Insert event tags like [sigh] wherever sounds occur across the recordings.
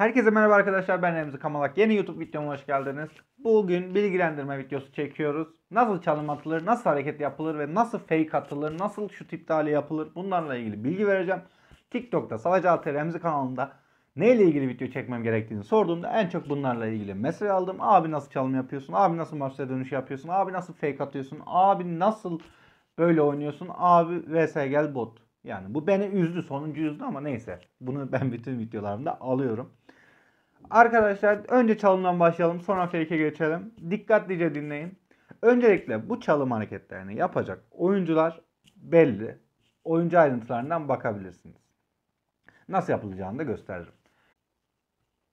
Herkese merhaba arkadaşlar ben Remzi Kamalak. Yeni YouTube videoma hoş geldiniz. Bugün bilgilendirme videosu çekiyoruz. Nasıl çalım atılır, nasıl hareket yapılır ve nasıl fake atılır, nasıl şut iptali yapılır bunlarla ilgili bilgi vereceğim. TikTok'ta Savaş Altı Remzi kanalında neyle ilgili video çekmem gerektiğini sorduğumda en çok bunlarla ilgili mesaj aldım. Abi nasıl çalım yapıyorsun, abi nasıl maçta dönüş yapıyorsun, abi nasıl fake atıyorsun, abi nasıl böyle oynuyorsun, abi vs gel bot. Yani bu beni üzdü sonuncu üzdü ama neyse. Bunu ben bütün videolarımda alıyorum. Arkadaşlar önce çalımdan başlayalım sonra fake'e geçelim. Dikkatlice dinleyin. Öncelikle bu çalım hareketlerini yapacak oyuncular belli. Oyuncu ayrıntılarından bakabilirsiniz. Nasıl yapılacağını da gösteririm.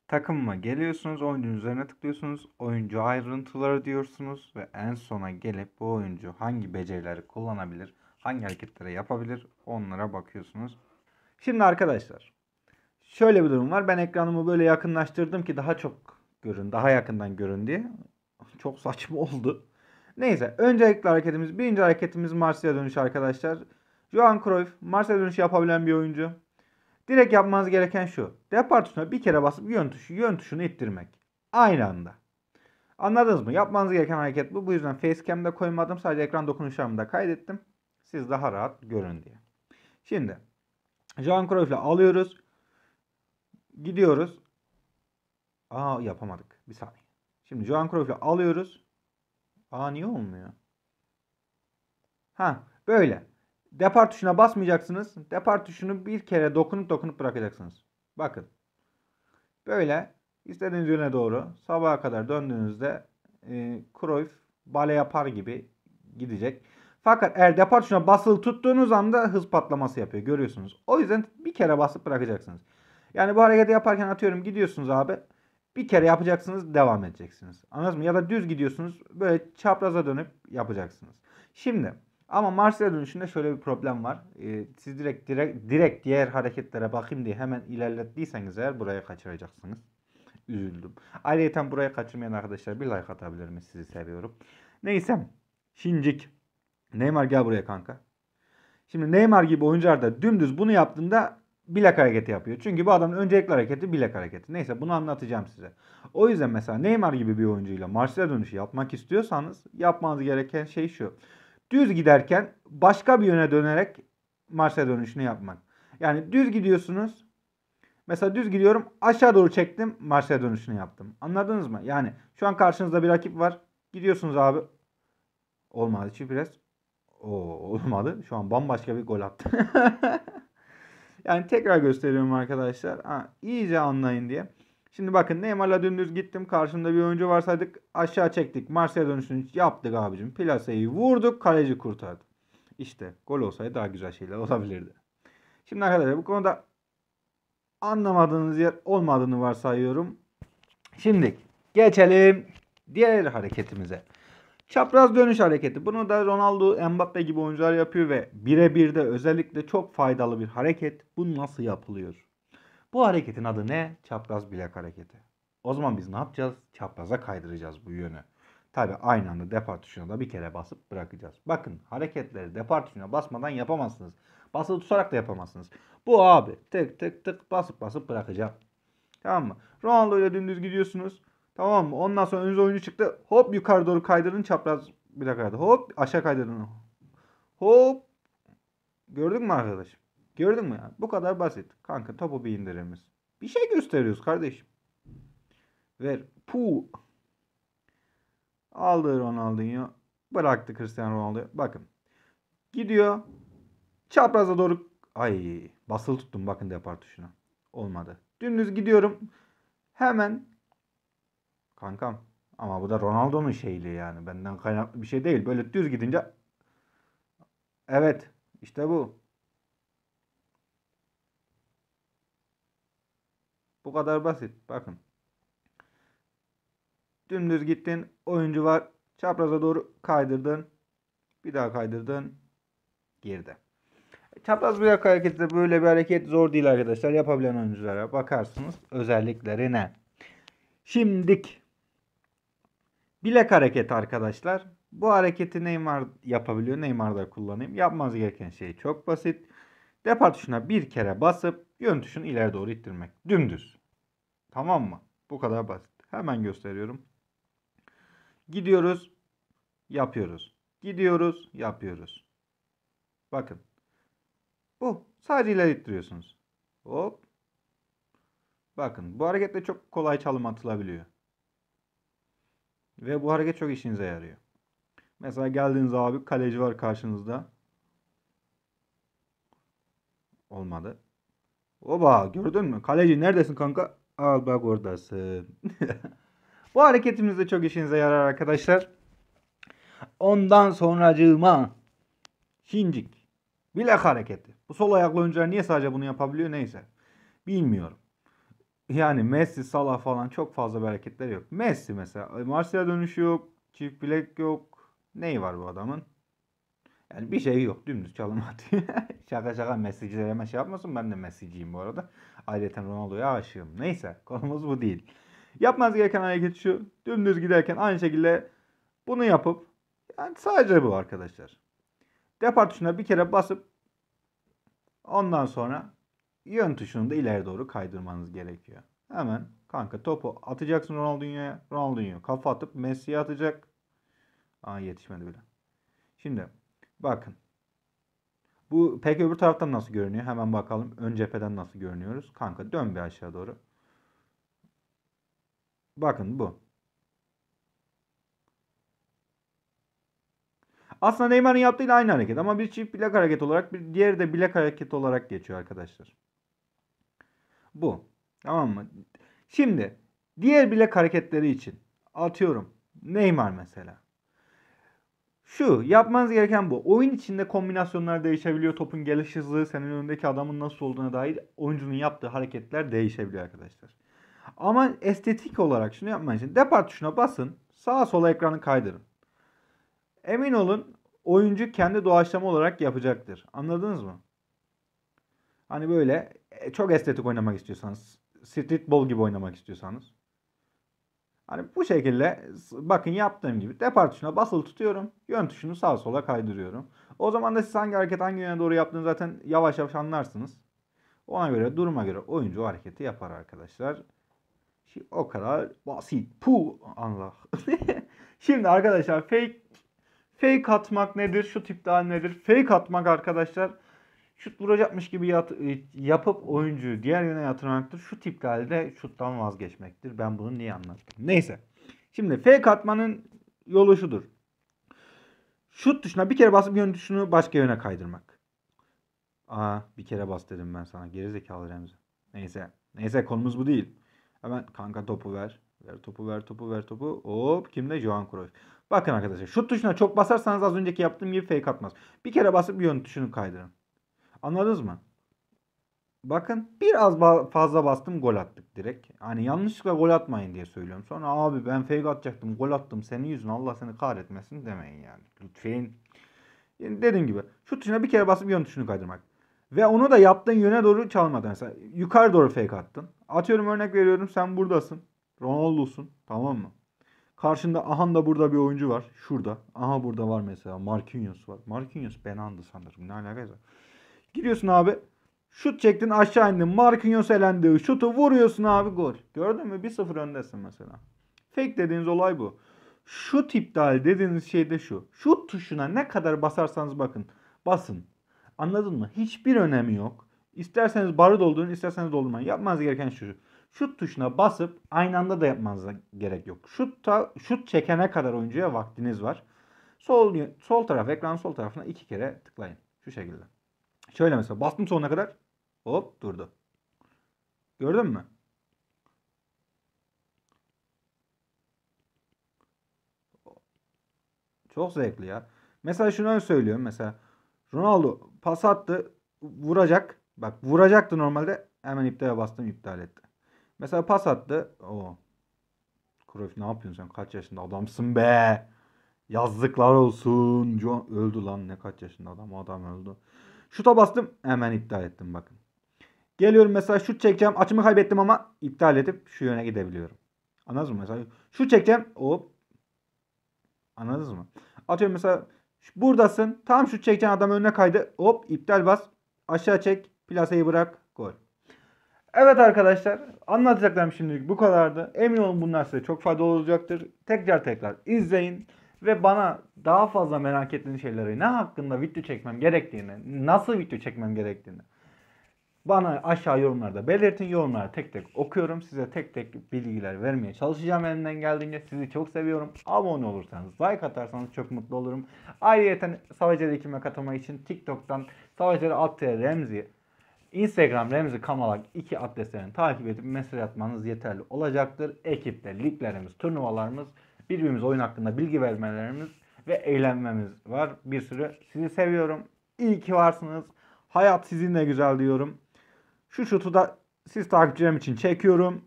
Takımıma geliyorsunuz, oyuncunun üzerine tıklıyorsunuz, oyuncu ayrıntıları diyorsunuz ve en sona gelip bu oyuncu hangi becerileri kullanabilir, hangi hareketleri yapabilir onlara bakıyorsunuz. Şimdi arkadaşlar şöyle bir durum var. Ben ekranımı böyle yakınlaştırdım ki daha çok görün, daha yakından görün diye. Çok saçma [laughs] oldu. Neyse öncelikli hareketimiz, birinci hareketimiz Marsilya dönüşü arkadaşlar. Johan Cruyff Marsilya dönüşü yapabilen bir oyuncu. Direkt yapmanız gereken şu. Depar tuşuna bir kere basıp yön tuşu, yön tuşunu ittirmek. Aynı anda. Anladınız mı? Yapmanız gereken hareket bu. Bu yüzden facecam'da koymadım. Sadece ekran dokunuşlarımı da kaydettim. Siz daha rahat görün diye. Şimdi Johan Cruyff'le alıyoruz. Gidiyoruz. Aa yapamadık. Bir saniye. Şimdi Johan Cruyff'u alıyoruz. Aa niye olmuyor? Ha böyle. Depar tuşuna basmayacaksınız. Depar tuşunu bir kere dokunup dokunup bırakacaksınız. Bakın. Böyle istediğiniz yöne doğru sabaha kadar döndüğünüzde e, Cruyff bale yapar gibi gidecek. Fakat eğer depar tuşuna basılı tuttuğunuz anda hız patlaması yapıyor. Görüyorsunuz. O yüzden bir kere basıp bırakacaksınız. Yani bu hareketi yaparken atıyorum gidiyorsunuz abi. Bir kere yapacaksınız devam edeceksiniz. Anladınız mı? Ya da düz gidiyorsunuz böyle çapraza dönüp yapacaksınız. Şimdi ama Marsilya dönüşünde şöyle bir problem var. Ee, siz direkt, direkt direkt diğer hareketlere bakayım diye hemen ilerlettiyseniz eğer buraya kaçıracaksınız. Üzüldüm. Ayrıca buraya kaçırmayan arkadaşlar bir like atabilir mi? Sizi seviyorum. Neyse. Şincik. Neymar gel buraya kanka. Şimdi Neymar gibi oyuncular da dümdüz bunu yaptığında bilek hareketi yapıyor. Çünkü bu adamın öncelikli hareketi bilek hareketi. Neyse bunu anlatacağım size. O yüzden mesela Neymar gibi bir oyuncuyla Marsilya dönüşü yapmak istiyorsanız yapmanız gereken şey şu. Düz giderken başka bir yöne dönerek Marsilya dönüşünü yapmak. Yani düz gidiyorsunuz. Mesela düz gidiyorum aşağı doğru çektim Marsilya dönüşünü yaptım. Anladınız mı? Yani şu an karşınızda bir rakip var. Gidiyorsunuz abi. Olmadı Çipres. Oo, olmadı. Şu an bambaşka bir gol attı. [laughs] yani tekrar gösteriyorum arkadaşlar. Ha, iyice anlayın diye. Şimdi bakın Neymar'la dümdüz gittim. Karşımda bir oyuncu varsaydık. Aşağı çektik. Marsilya dönüşünü yaptık abicim. Plaseyi vurduk. Kaleci kurtardı. İşte gol olsaydı daha güzel şeyler [laughs] olabilirdi. Şimdi arkadaşlar bu konuda anlamadığınız yer olmadığını varsayıyorum. Şimdi geçelim diğer hareketimize. Çapraz dönüş hareketi. Bunu da Ronaldo, Mbappe gibi oyuncular yapıyor ve birebir de özellikle çok faydalı bir hareket. Bu nasıl yapılıyor? Bu hareketin adı ne? Çapraz bilek hareketi. O zaman biz ne yapacağız? Çapraza kaydıracağız bu yönü. Tabi aynı anda depar tuşuna da bir kere basıp bırakacağız. Bakın hareketleri depar tuşuna basmadan yapamazsınız. Basılı tutarak da yapamazsınız. Bu abi tık tık tık basıp basıp bırakacağım. Tamam mı? Ronaldo ile dümdüz gidiyorsunuz. Tamam mı? Ondan sonra önünüze oyuncu çıktı. Hop yukarı doğru kaydırın çapraz bir dakika. Hop aşağı kaydırın. Hop. Gördün mü arkadaşım? Gördün mü ya? Bu kadar basit. Kanka topu bir indirimiz. Bir şey gösteriyoruz kardeşim. Ver. Pu. Aldı Ronaldinho. Bıraktı Cristiano Ronaldo. Bakın. Gidiyor. Çapraza doğru. Ay basılı tuttum bakın depar tuşuna. Olmadı. Dümdüz gidiyorum. Hemen Kankam. Ama bu da Ronaldo'nun şeyliği yani. Benden kaynaklı bir şey değil. Böyle düz gidince Evet. işte bu. Bu kadar basit. Bakın. Dümdüz gittin. Oyuncu var. Çapraza doğru kaydırdın. Bir daha kaydırdın. Girdi. Çapraz bir hareketi böyle bir hareket zor değil arkadaşlar. Yapabilen oyunculara bakarsınız özelliklerine. Şimdik bilek hareketi arkadaşlar. Bu hareketi Neymar yapabiliyor. Neymar da kullanayım. Yapmanız gereken şey çok basit. Depar tuşuna bir kere basıp yön tuşunu ileri doğru ittirmek. Dümdüz. Tamam mı? Bu kadar basit. Hemen gösteriyorum. Gidiyoruz, yapıyoruz. Gidiyoruz, yapıyoruz. Bakın. Bu. Sadece ileri ittiriyorsunuz. Hop. Bakın bu hareketle çok kolay çalım atılabiliyor. Ve bu hareket çok işinize yarıyor. Mesela geldiğiniz abi kaleci var karşınızda. Olmadı. Oba gördün mü? Kaleci neredesin kanka? Al bak oradasın. [laughs] bu hareketimiz de çok işinize yarar arkadaşlar. Ondan sonracığıma Şincik. Bilek hareketi. Bu sol ayaklı oyuncular niye sadece bunu yapabiliyor neyse. Bilmiyorum. Yani Messi, Salah falan çok fazla bir hareketler yok. Messi mesela. Marsilya dönüşü yok. Çift bilek yok. Neyi var bu adamın? Yani bir şey yok. Dümdüz çalım atıyor. [laughs] şaka şaka Messi'ciler hemen şey yapmasın. Ben de Messi'ciyim bu arada. Ayrıca Ronaldo'ya aşığım. Neyse konumuz bu değil. Yapmanız gereken hareket şu. Dümdüz giderken aynı şekilde bunu yapıp yani sadece bu arkadaşlar. Depar tuşuna bir kere basıp ondan sonra yön tuşunu da ileri doğru kaydırmanız gerekiyor. Hemen kanka topu atacaksın Ronaldinho'ya. Ronaldinho kafa atıp Messi'ye atacak. Aa yetişmedi bile. Şimdi bakın. Bu peki öbür taraftan nasıl görünüyor? Hemen bakalım. Ön cepheden nasıl görünüyoruz? Kanka dön bir aşağı doğru. Bakın bu. Aslında Neymar'ın yaptığı aynı hareket ama bir çift bilek hareket olarak bir diğeri de bilek hareket olarak geçiyor arkadaşlar. Bu. Tamam mı? Şimdi diğer bilek hareketleri için atıyorum. Neymar mesela. Şu yapmanız gereken bu. Oyun içinde kombinasyonlar değişebiliyor. Topun geliş hızı, senin önündeki adamın nasıl olduğuna dair oyuncunun yaptığı hareketler değişebiliyor arkadaşlar. Ama estetik olarak şunu yapmanız için depar tuşuna basın. Sağa sola ekranı kaydırın. Emin olun oyuncu kendi doğaçlama olarak yapacaktır. Anladınız mı? Hani böyle e, çok estetik oynamak istiyorsanız, streetball gibi oynamak istiyorsanız. Hani bu şekilde bakın yaptığım gibi depar tuşuna basılı tutuyorum. Yön tuşunu sağa sola kaydırıyorum. O zaman da siz hangi hareket hangi yöne doğru yaptığını zaten yavaş yavaş anlarsınız. Ona göre duruma göre oyuncu hareketi yapar arkadaşlar. Şimdi o kadar basit. Pu Allah. [laughs] Şimdi arkadaşlar fake fake atmak nedir? Şu tipte nedir? Fake atmak arkadaşlar şut vuracakmış gibi yat, e, yapıp oyuncuyu diğer yöne yatırmaktır. Şu tip halde şuttan vazgeçmektir. Ben bunu niye anlattım? Neyse. Şimdi fake atmanın yolu şudur. Şut tuşuna bir kere basıp yön tuşunu başka yöne kaydırmak. Aa bir kere bas dedim ben sana. Gerizekalı Remzi. Neyse. Neyse konumuz bu değil. Hemen kanka topu ver. Ver topu ver topu ver topu. Hop kimde? Johan Cruyff. Bakın arkadaşlar şut tuşuna çok basarsanız az önceki yaptığım gibi fake atmaz. Bir kere basıp yön tuşunu kaydırın. Anladınız mı? Bakın biraz fazla bastım gol attık direkt. Hani yanlışlıkla gol atmayın diye söylüyorum. Sonra abi ben fake atacaktım gol attım senin yüzüne Allah seni kahretmesin demeyin yani. Lütfen. Yani dediğim gibi şu tuşuna bir kere basıp yön tuşunu kaydırmak. Ve onu da yaptığın yöne doğru çalmadan mesela yukarı doğru fake attın. Atıyorum örnek veriyorum sen buradasın. Ronaldo'sun tamam mı? Karşında aha da burada bir oyuncu var. Şurada. Aha burada var mesela. Marquinhos var. Marquinhos Benandı sanırım. Ne alakası var? Gidiyorsun abi. Şut çektin aşağı indin. Marquinhos elendi. Şutu vuruyorsun abi gol. Gördün mü? 1-0 öndesin mesela. Fake dediğiniz olay bu. Şut iptal dediğiniz şey de şu. Şut tuşuna ne kadar basarsanız bakın. Basın. Anladın mı? Hiçbir önemi yok. İsterseniz barı doldurun, isterseniz doldurmayın. Yapmanız gereken şu. Şut tuşuna basıp aynı anda da yapmanıza gerek yok. Şutta, şut çekene kadar oyuncuya vaktiniz var. Sol sol taraf, ekran sol tarafına iki kere tıklayın. Şu şekilde. Şöyle mesela bastım sonuna kadar. Hop durdu. Gördün mü? Çok zevkli ya. Mesela şunu söylüyorum. Mesela Ronaldo pas attı. Vuracak. Bak vuracaktı normalde. Hemen iptale bastım iptal etti. Mesela pas attı. O. Cruyff ne yapıyorsun sen? Kaç yaşında adamsın be? Yazlıklar olsun. John öldü lan. Ne kaç yaşında adam? Adam öldü. Şuta bastım. Hemen iptal ettim bakın. Geliyorum mesela şut çekeceğim. Açımı kaybettim ama iptal edip şu yöne gidebiliyorum. Anladınız mı? Mesela şut çekeceğim. Hop. Anladınız mı? Atıyorum mesela buradasın. Tam şut çekeceğin adam önüne kaydı. Hop iptal bas. Aşağı çek. Plaseyi bırak. Gol. Evet arkadaşlar anlatacaklarım şimdilik bu kadardı. Emin olun bunlar size çok faydalı olacaktır. Tekrar tekrar izleyin ve bana daha fazla merak ettiğiniz şeyleri ne hakkında video çekmem gerektiğini, nasıl video çekmem gerektiğini bana aşağı yorumlarda belirtin. Yorumları tek tek okuyorum. Size tek tek bilgiler vermeye çalışacağım elimden geldiğince. Sizi çok seviyorum. Abone olursanız, like atarsanız çok mutlu olurum. Ayrıca Savaşları ekime katılmak için TikTok'tan Savaşları alt Remzi, Instagram Remzi Kamalak iki adreslerini takip edip mesaj atmanız yeterli olacaktır. Ekipte liglerimiz, turnuvalarımız, birbirimiz oyun hakkında bilgi vermelerimiz ve eğlenmemiz var. Bir sürü sizi seviyorum. İyi ki varsınız. Hayat sizinle güzel diyorum. Şu şutu da siz takipçilerim için çekiyorum.